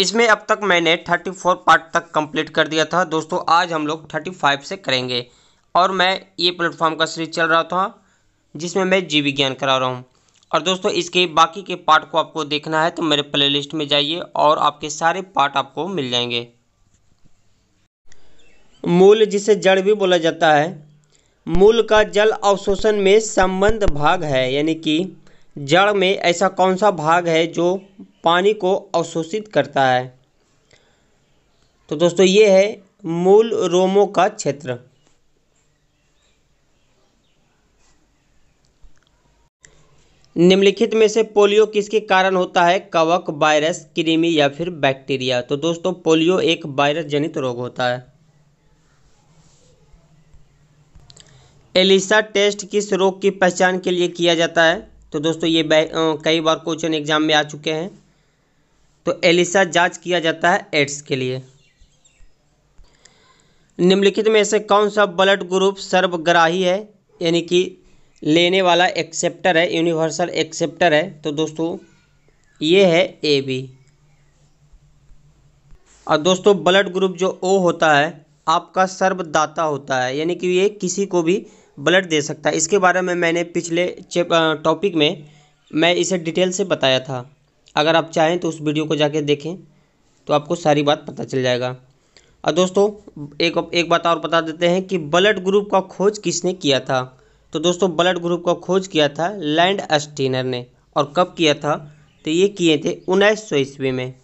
इसमें अब तक मैंने थर्टी फोर पार्ट तक कंप्लीट कर दिया था। दोस्तों, आज हम लोग थर्टी फाइव से करेंगे। और मैं ये प्लेटफॉर्म का सीरीज़ चल रहा था, जिसमें मैं जीव विज्ञान करा रहा हूँ। और दोस्तों, इसके बाकी के पार्ट को आपको देखना है तो मेरे प्लेलिस्ट में जाइए और आपके सारे पार्ट आपको मिल जाएँगे। मूल, जिसे जड़ भी बोला जाता है, मूल का जल अवशोषण में संबंध भाग है। यानी कि जड़ में ऐसा कौन सा भाग है जो पानी को अवशोषित करता है। तो दोस्तों, ये है मूल रोमों का क्षेत्र। निम्नलिखित में से पोलियो किसके कारण होता है? कवक, वायरस, कृमि या फिर बैक्टीरिया। तो दोस्तों, पोलियो एक वायरस जनित रोग होता है। एलिसा टेस्ट किस रोग की पहचान के लिए किया जाता है? तो दोस्तों, ये कई बार क्वेश्चन एग्ज़ाम में आ चुके हैं। तो एलिसा जाँच किया जाता है एड्स के लिए। निम्नलिखित में से कौन सा ब्लड ग्रुप सर्वग्राही है? यानी कि लेने वाला एक्सेप्टर है, यूनिवर्सल एक्सेप्टर है। तो दोस्तों, ये है ए बी। और दोस्तों, ब्लड ग्रुप जो ओ होता है, आपका सर्वदाता होता है। यानी कि ये किसी को भी ब्लड दे सकता है। इसके बारे में मैंने पिछले टॉपिक में मैं इसे डिटेल से बताया था। अगर आप चाहें तो उस वीडियो को जाके देखें तो आपको सारी बात पता चल जाएगा। और दोस्तों, एक एक बात और बता देते हैं कि ब्लड ग्रुप का खोज किसने किया था? तो दोस्तों, ब्लड ग्रुप का खोज किया था लैंड अस्टीनर ने। और कब किया था? तो ये किए थे उन्नीस सौ ईस्वी में।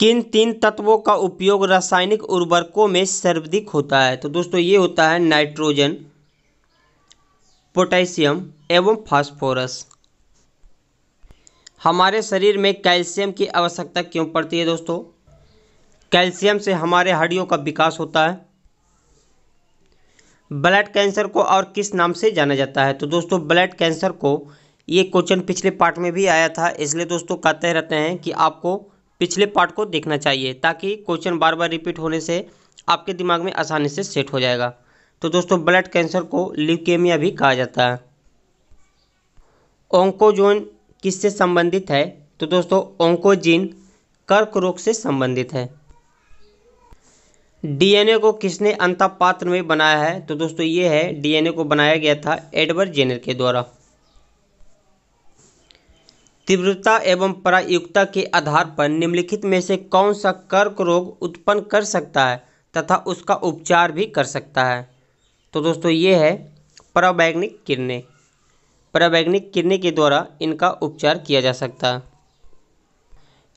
किन तीन तत्वों का उपयोग रासायनिक उर्वरकों में सर्वाधिक होता है? तो दोस्तों, ये होता है नाइट्रोजन, पोटेशियम एवं फास्फोरस। हमारे शरीर में कैल्शियम की आवश्यकता क्यों पड़ती है दोस्तों? कैल्शियम से हमारे हड्डियों का विकास होता है। ब्लड कैंसर को और किस नाम से जाना जाता है? तो दोस्तों, ब्लड कैंसर को ये क्वेश्चन पिछले पार्ट में भी आया था, इसलिए दोस्तों कहते रहते हैं कि आपको पिछले पार्ट को देखना चाहिए, ताकि क्वेश्चन बार बार रिपीट होने से आपके दिमाग में आसानी से सेट हो जाएगा। तो दोस्तों, ब्लड कैंसर को ल्यूकेमिया भी कहा जाता है। ओंकोजोन किससे संबंधित है? तो दोस्तों, ओंकोजिन कर्क रोग से संबंधित है। डीएनए को किसने अंतपात्र में बनाया है? तो दोस्तों, ये है, डीएनए को बनाया गया था एडवर्ड जेनर के द्वारा। तीव्रता एवं प्रायुक्ता के आधार पर निम्नलिखित में से कौन सा कर्क रोग उत्पन्न कर सकता है तथा उसका उपचार भी कर सकता है? तो दोस्तों, ये है, परावैग्निक किरणें। परावैग्निक किरणें के द्वारा इनका उपचार किया जा सकता। है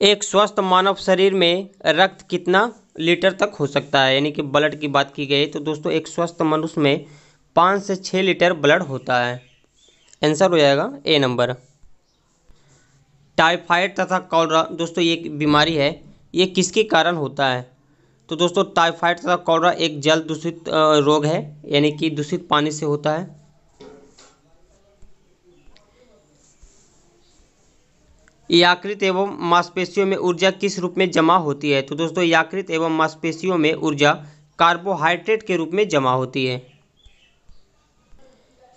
एक स्वस्थ मानव शरीर में रक्त कितना लीटर तक हो सकता है? यानी कि ब्लड की बात की गई तो दोस्तों, एक स्वस्थ मनुष्य में पाँच से छः लीटर ब्लड होता है। आंसर हो जाएगा ए नंबर। टाइफाइड तथा कॉलरा, दोस्तों, ये बीमारी है। ये किसके कारण होता है? तो दोस्तों, टाइफाइड तथा कॉलरा एक जल दूषित रोग है। यानी कि दूषित पानी से होता है। याकृत एवं मांसपेशियों में ऊर्जा किस रूप में जमा होती है? तो दोस्तों याकृत एवं मांसपेशियों में ऊर्जा कार्बोहाइड्रेट के रूप में जमा होती है।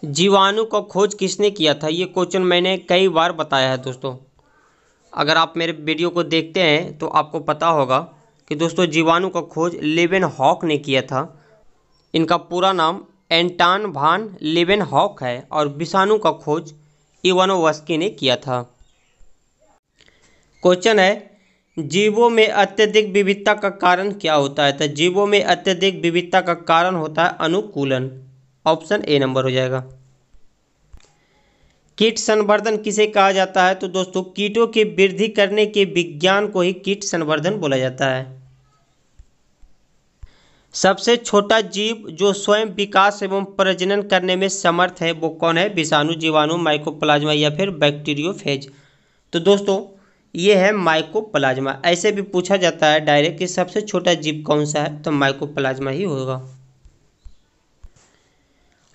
जीवाणु का खोज किसने किया था? ये क्वेश्चन मैंने कई बार बताया है दोस्तों। अगर आप मेरे वीडियो को देखते हैं तो आपको पता होगा कि दोस्तों, जीवाणु का खोज लेवेन हॉक ने किया था। इनका पूरा नाम एंटान भान लेवेन हॉक है और विषाणु का खोज इवानोवस्की ने किया था। क्वेश्चन है, जीवों में अत्यधिक विविधता का कारण क्या होता है? तो जीवों में अत्यधिक विविधता का कारण होता है अनुकूलन। ऑप्शन ए नंबर हो जाएगा। कीट संवर्धन किसे कहा जाता है? तो दोस्तों, कीटों की वृद्धि करने के विज्ञान को ही कीट संवर्धन बोला जाता है। सबसे छोटा जीव जो स्वयं विकास एवं प्रजनन करने में समर्थ है, वो कौन है? विषाणु, जीवाणु माइकोप्लाज्मा या फिर बैक्टीरियोफेज तो दोस्तों ये है माइकोप्लाज्मा ऐसे भी पूछा जाता है डायरेक्ट कि सबसे छोटा जीव कौन सा है? तो माइकोप्लाज्मा ही होगा।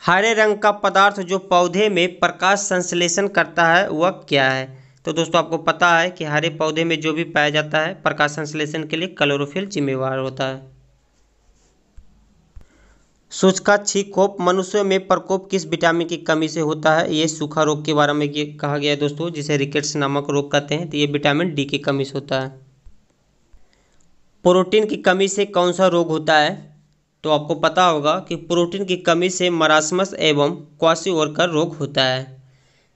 हरे रंग का पदार्थ जो पौधे में प्रकाश संश्लेषण करता है, वह क्या है? तो दोस्तों, आपको पता है कि हरे पौधे में जो भी पाया जाता है, प्रकाश संश्लेषण के लिए क्लोरोफिल जिम्मेवार होता है। सूचका छीकोप मनुष्यों में प्रकोप किस विटामिन की कमी से होता है? ये सूखा रोग के बारे में ये कहा गया है दोस्तों, जिसे रिकेट्स नामक रोग कहते हैं। तो ये विटामिन डी की कमी से होता है। प्रोटीन की कमी से कौन सा रोग होता है? तो आपको पता होगा कि प्रोटीन की कमी से मरासमस एवं क्वासीओर का रोग होता है,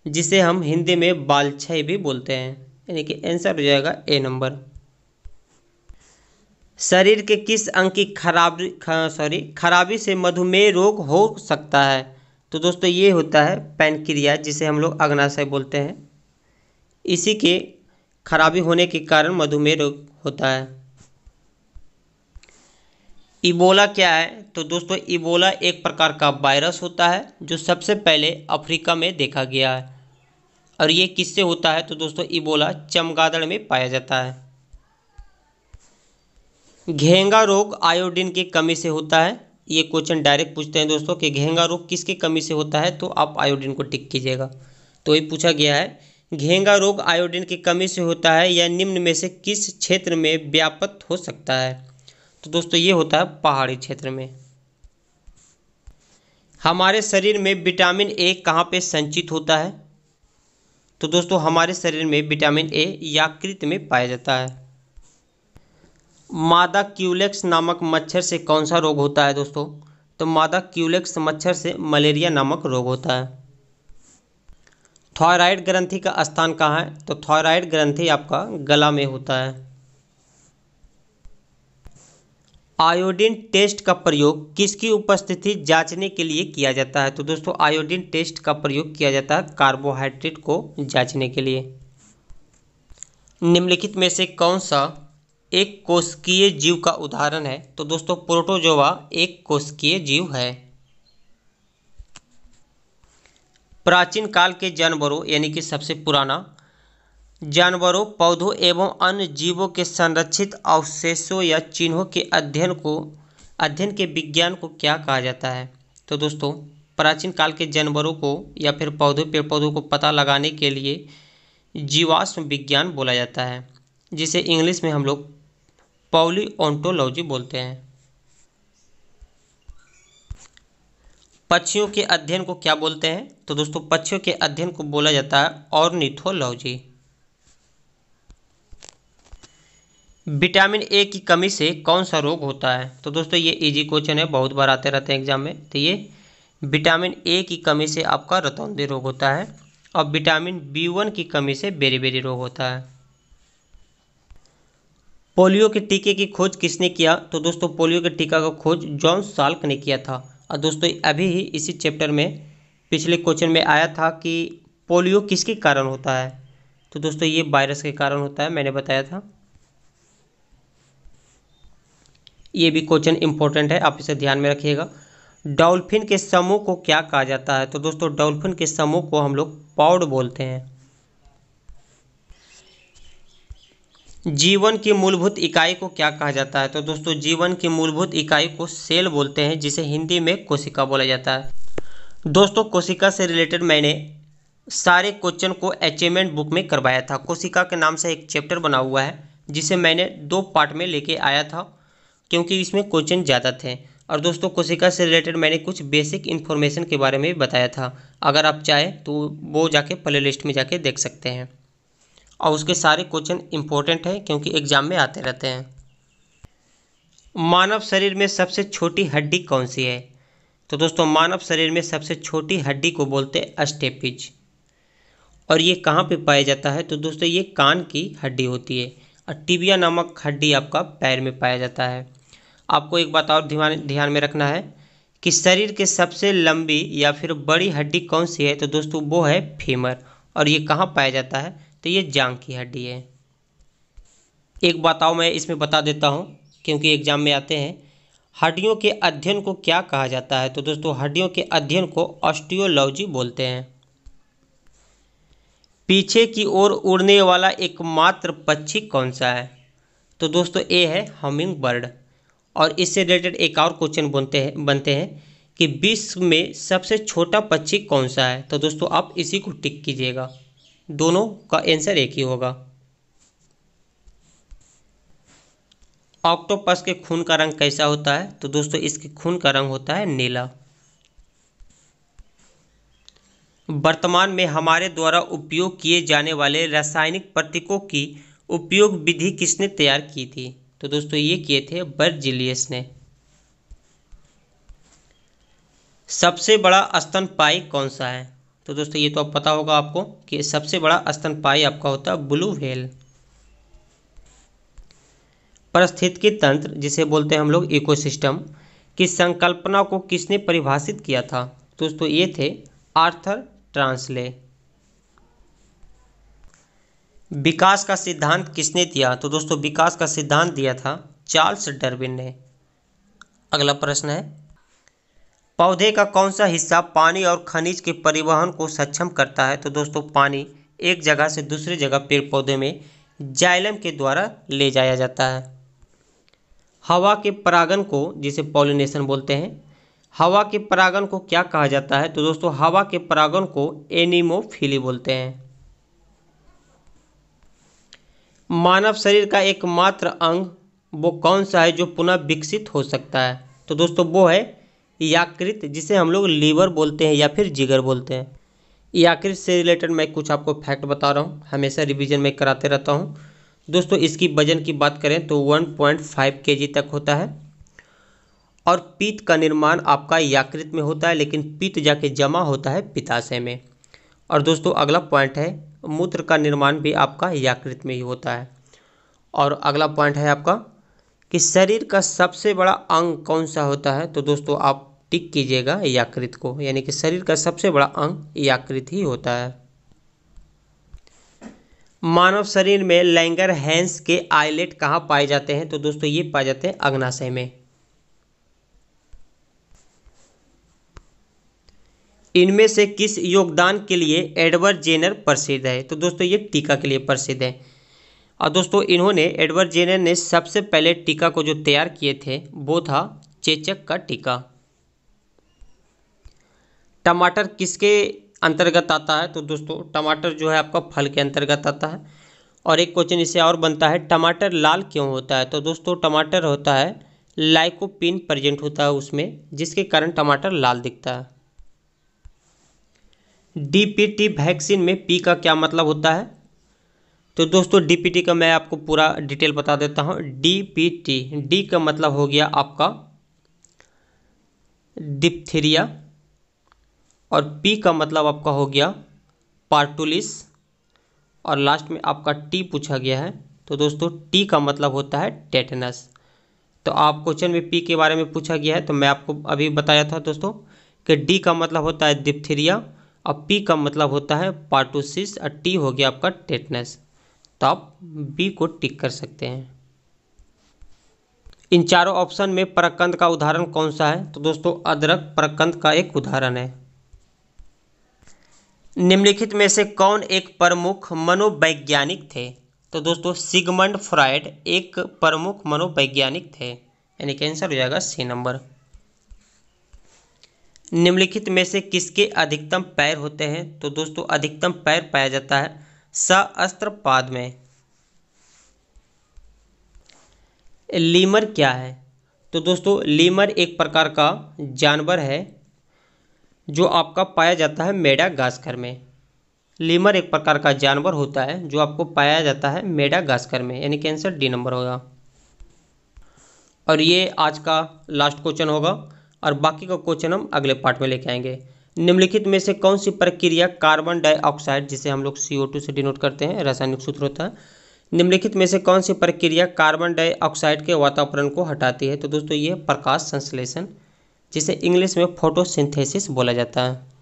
जिसे हम हिंदी में बालछय भी बोलते हैं। यानी कि आंसर हो जाएगा ए नंबर। शरीर के किस अंग की खराबी सॉरी खराबी से मधुमेह रोग हो सकता है? तो दोस्तों, ये होता है पैनक्रिया, जिसे हम लोग अग्नाशय बोलते हैं। इसी के खराबी होने के कारण मधुमेह रोग होता है। इबोला क्या है? तो दोस्तों, इबोला एक प्रकार का वायरस होता है, जो सबसे पहले अफ्रीका में देखा गया है। और ये किससे होता है? तो दोस्तों, इबोला चमगादड़ में पाया जाता है। घेंगा रोग आयोडीन की कमी से होता है। ये क्वेश्चन डायरेक्ट पूछते हैं दोस्तों कि घेंगा रोग किसकी कमी से होता है तो आप आयोडीन को टिक कीजिएगा। तो ये पूछा गया है, घेंगा रोग आयोडीन की कमी से होता है या निम्न में से किस क्षेत्र में व्यापक हो सकता है? तो दोस्तों ये होता है पहाड़ी क्षेत्र में। हमारे शरीर में विटामिन ए कहाँ पे संचित होता है? तो दोस्तों हमारे शरीर में विटामिन ए याकृत में पाया जाता है। मादा क्यूलेक्स नामक मच्छर से कौन सा रोग होता है दोस्तों? तो मादा क्यूलेक्स मच्छर से मलेरिया नामक रोग होता है। थायराइड ग्रंथि का स्थान कहाँ है? तो थायराइड ग्रंथि आपका गला में होता है। आयोडीन टेस्ट का प्रयोग किसकी उपस्थिति जांचने के लिए किया जाता है? तो दोस्तों, आयोडीन टेस्ट का प्रयोग किया जाता है कार्बोहाइड्रेट को जांचने के लिए। निम्नलिखित में से कौन सा एक कोशिकीय जीव का उदाहरण है। तो दोस्तों, प्रोटोजोआ एक कोशिकीय जीव है। प्राचीन काल के जानवरों, यानी कि सबसे पुराना, जानवरों, पौधों एवं अन्य जीवों के संरक्षित अवशेषों या चिन्हों के अध्ययन को, अध्ययन के विज्ञान को क्या कहा जाता है? तो दोस्तों, प्राचीन काल के जानवरों को या फिर पौधों, पेड़ पौधों को पता लगाने के लिए जीवाश्म विज्ञान बोला जाता है। जिसे इंग्लिश में हम लोग पॉलीओंटोलॉजी बोलते हैं। पक्षियों के अध्ययन को क्या बोलते हैं? तो दोस्तों, पक्षियों के अध्ययन को बोला जाता है ऑर्निथोलॉजी। विटामिन ए की कमी से कौन सा रोग होता है? तो दोस्तों, ये इजी क्वेश्चन है, बहुत बार आते रहते हैं एग्ज़ाम में। तो ये विटामिन ए की कमी से आपका रतौंदी रोग होता है और विटामिन बी वन की कमी से बेरी बेरी रोग होता है। पोलियो के टीके की खोज किसने किया? तो दोस्तों, पोलियो के टीका का खोज जॉन साल्क ने किया था। और दोस्तों, अभी ही इसी चैप्टर में, पिछले क्वेश्चन में आया था कि पोलियो किसके कारण होता है। तो दोस्तों, ये वायरस के कारण होता है, मैंने बताया था। ये भी क्वेश्चन इंपॉर्टेंट है, आप इसे ध्यान में रखिएगा। डॉल्फिन के समूह को क्या कहा जाता है? तो दोस्तों, डॉल्फिन के समूह को हम लोग पाउड बोलते हैं। जीवन की मूलभूत इकाई को क्या कहा जाता है? तो दोस्तों, जीवन की मूलभूत इकाई को सेल बोलते हैं, जिसे हिंदी में कोशिका बोला जाता है। दोस्तों, कोशिका से रिलेटेड मैंने सारे क्वेश्चन को अचीवमेंट बुक में करवाया था। कोशिका के नाम से एक चैप्टर बना हुआ है, जिसे मैंने दो पार्ट में लेके आया था, क्योंकि इसमें क्वेश्चन ज़्यादा थे। और दोस्तों, कोशिका से रिलेटेड मैंने कुछ बेसिक इन्फॉर्मेशन के बारे में भी बताया था। अगर आप चाहें तो वो जाके प्ले लिस्ट में जाके देख सकते हैं। और उसके सारे क्वेश्चन इंपॉर्टेंट हैं क्योंकि एग्ज़ाम में आते रहते हैं। मानव शरीर में सबसे छोटी हड्डी कौन सी है? तो दोस्तों, मानव शरीर में सबसे छोटी हड्डी को बोलते हैं अस्टेपिज और ये कहाँ पे पाया जाता है? तो दोस्तों, ये कान की हड्डी होती है और टिबिया नामक हड्डी आपका पैर में पाया जाता है। आपको एक बात और ध्यान ध्यान में रखना है कि शरीर के सबसे लंबी या फिर बड़ी हड्डी कौन सी है? तो दोस्तों, वो है फीमर और ये कहाँ पाया जाता है? तो ये जांग की हड्डी है। एक बताओ, मैं इसमें बता देता हूँ, क्योंकि एग्ज़ाम में आते हैं। हड्डियों के अध्ययन को क्या कहा जाता है? तो दोस्तों, हड्डियों के अध्ययन को ऑस्टियोलॉजी बोलते हैं। पीछे की ओर उड़ने वाला एकमात्र पक्षी कौन सा है? तो दोस्तों, ए है हमिंग बर्ड और इससे रिलेटेड एक और क्वेश्चन बनते हैं बनते हैं कि विश्व में सबसे छोटा पक्षी कौन सा है? तो दोस्तों, आप इसी को टिक कीजिएगा। दोनों का आंसर एक ही होगा। ऑक्टोपस के खून का रंग कैसा होता है? तो दोस्तों, इसके खून का रंग होता है नीला। वर्तमान में हमारे द्वारा उपयोग किए जाने वाले रासायनिक प्रतीकों की उपयोग विधि किसने तैयार की थी? तो दोस्तों, ये किए थे बर्जिलियस ने। सबसे बड़ा स्तनपाई कौन सा है? तो दोस्तों, ये तो अब पता होगा आपको कि सबसे बड़ा स्तनपाई आपका होता है ब्लू व्हेल। परिस्थितिकी तंत्र, जिसे बोलते हैं हम लोग, इकोसिस्टम, की संकल्पना को किसने परिभाषित किया था? दोस्तों, ये थे आर्थर ट्रांसले। विकास का सिद्धांत किसने दिया? तो दोस्तों, विकास का सिद्धांत दिया था चार्ल्स डरविन ने। अगला प्रश्न है पौधे का कौन सा हिस्सा पानी और खनिज के परिवहन को सक्षम करता है? तो दोस्तों, पानी एक जगह से दूसरी जगह पेड़ पौधे में जाइलम के द्वारा ले जाया जाता है। हवा के परागन को, जिसे पॉलिनेशन बोलते हैं, हवा के परागन को क्या कहा जाता है? तो दोस्तों, हवा के परागन को एनिमोफिली बोलते हैं। मानव शरीर का एकमात्र अंग वो कौन सा है जो पुनः विकसित हो सकता है? तो दोस्तों, वो है याकृत, जिसे हम लोग लीवर बोलते हैं या फिर जिगर बोलते हैं। याकृत से रिलेटेड मैं कुछ आपको फैक्ट बता रहा हूँ, हमेशा रिवीजन में कराते रहता हूँ। दोस्तों, इसकी वज़न की बात करें तो 1.5 केजी तक होता है। और पीत का निर्माण आपका याकृत में होता है, लेकिन पीत जाके जमा होता है पिताशय में। और दोस्तों, अगला पॉइंट है, मूत्र का निर्माण भी आपका याकृत में ही होता है। और अगला पॉइंट है आपका कि शरीर का सबसे बड़ा अंग कौन सा होता है? तो दोस्तों, आप टिक कीजिएगा याकृत को। यानी कि शरीर का सबसे बड़ा अंग याकृत ही होता है। मानव शरीर में लैंगर हैंस के आइलेट कहाँ पाए जाते हैं? तो दोस्तों, ये पाए जाते हैं अग्नाशय में। इनमें से किस योगदान के लिए एडवर्ड जेनर प्रसिद्ध है? तो दोस्तों, ये टीका के लिए प्रसिद्ध है। और दोस्तों, इन्होंने एडवर्ड जेनर ने सबसे पहले टीका को जो तैयार किए थे, वो था चेचक का टीका। टमाटर किसके अंतर्गत आता है? तो दोस्तों, टमाटर जो है आपका फल के अंतर्गत आता है। और एक क्वेश्चन इससे और बनता है, टमाटर लाल क्यों होता है? तो दोस्तों, टमाटर होता है, लाइकोपिन प्रेजेंट होता है उसमें, जिसके कारण टमाटर लाल दिखता है। डीपीटी वैक्सीन में पी का क्या मतलब होता है? तो दोस्तों डीपीटी का मैं आपको पूरा डिटेल बता देता हूँ। डीपीटी डी का मतलब हो गया आपका डिप्थीरिया और पी का मतलब आपका हो गया पार्टुलिस और लास्ट में आपका टी पूछा गया है। तो दोस्तों टी का मतलब होता है टेटनस तो आप क्वेश्चन में पी के बारे में पूछा गया है तो मैं आपको अभी बताया था दोस्तों कि डी का मतलब होता है डिप्थीरिया और पी का मतलब होता है पार्टोसिस और टी हो गया आपका टेटनस तो आप बी को टिक कर सकते हैं। इन चारों ऑप्शन में प्रकंद का उदाहरण कौन सा है? तो दोस्तों, अदरक प्रकंद का एक उदाहरण है। निम्नलिखित में से कौन एक प्रमुख मनोवैज्ञानिक थे? तो दोस्तों, सिगमंड फ्राइड एक प्रमुख मनोवैज्ञानिक थे। यानी कि आंसर हो जाएगा सी नंबर निम्नलिखित में से किसके अधिकतम पैर होते हैं? तो दोस्तों, अधिकतम पैर पाया जाता है पाद में। लीमर क्या है? तो दोस्तों, लीमर एक प्रकार का जानवर है, जो आपका पाया जाता है मेडागास्कर में। लीमर एक प्रकार का जानवर होता है, जो आपको पाया जाता है मेडागास्कर में। यानी कि आंसर डी नंबर होगा। और ये आज का लास्ट क्वेश्चन होगा, और बाकी का क्वेश्चन हम अगले पार्ट में लेके आएँगे। निम्नलिखित में से कौन सी प्रक्रिया कार्बन डाइऑक्साइड, जिसे हम लोग सी से डिनोट करते हैं, रासायनिक सूत्र होता है? निम्नलिखित में से कौन सी प्रक्रिया कार्बन डाइऑक्साइड के वातावरण को हटाती है? तो दोस्तों, ये प्रकाश संश्लेषण, जिसे इंग्लिश में फोटोसिंथेसिस बोला जाता है।